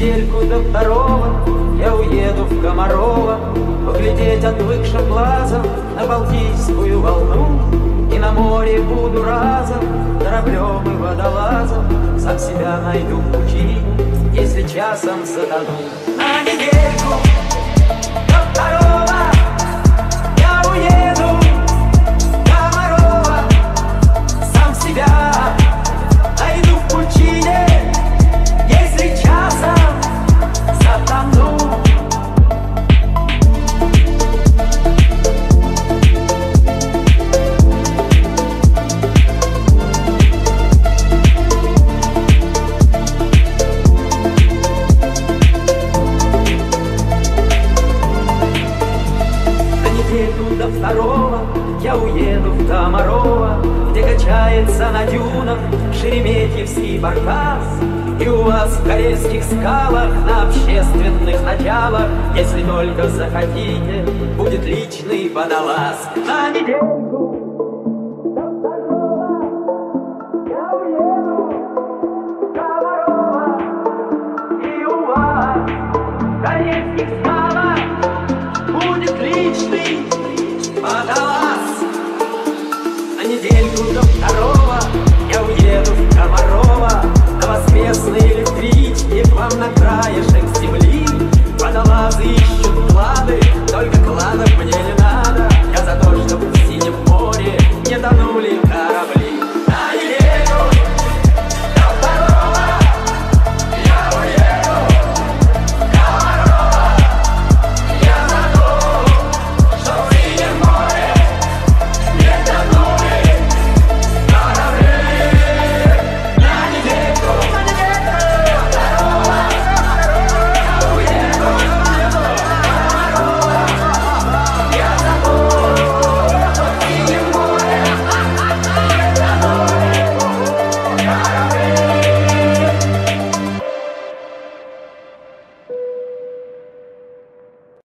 до второго Я уеду в Комарова Поглядеть отвыкшим глазом На Балтийскую волну. И на море буду разом Кораблем и водолазом Сам себя найду пути Если часом затону. На недельку второго я уеду в Комарова, Где качается на дюнах Шереметьевский баркас. И у вас в Карельских скалах на общественных началах, Если только захотите, будет личный водолаз. На недельку до второго На недельку до второго